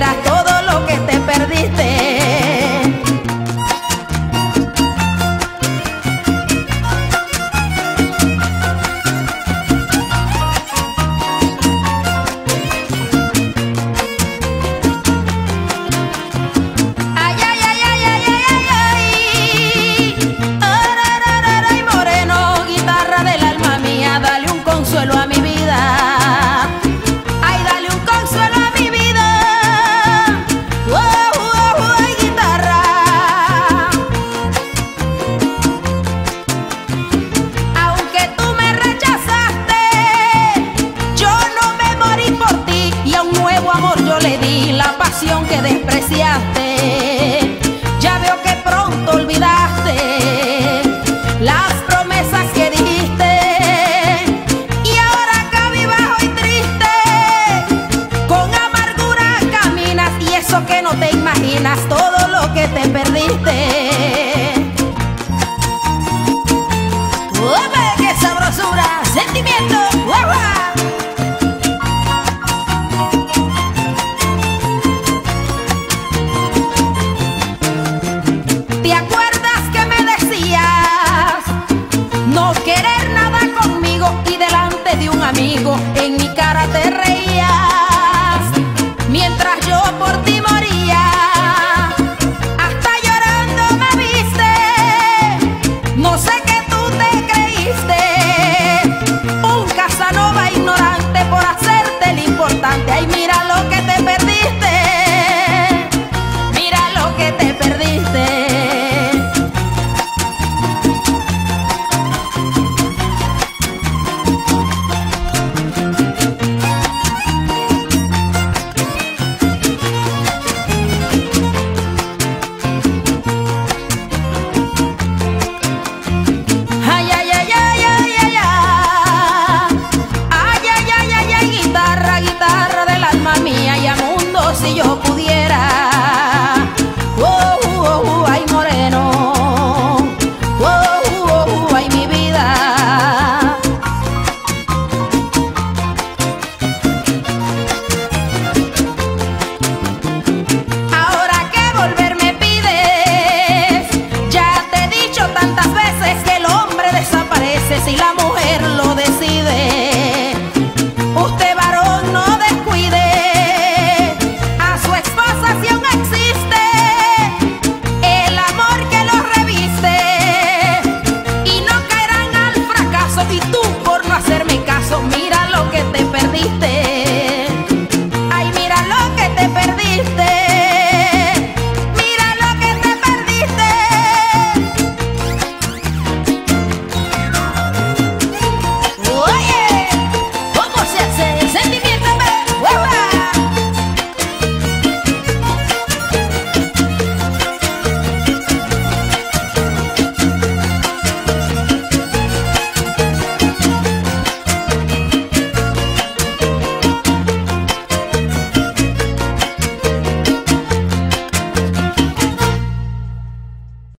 era todo imaginas todo lo que te perdiste. ¡Uepa, qué sabrosura! ¡Sentimiento! ¡Uepa! ¿Te acuerdas que me decías no querer nada conmigo y delante de un amigo en mi cara te te perdiste.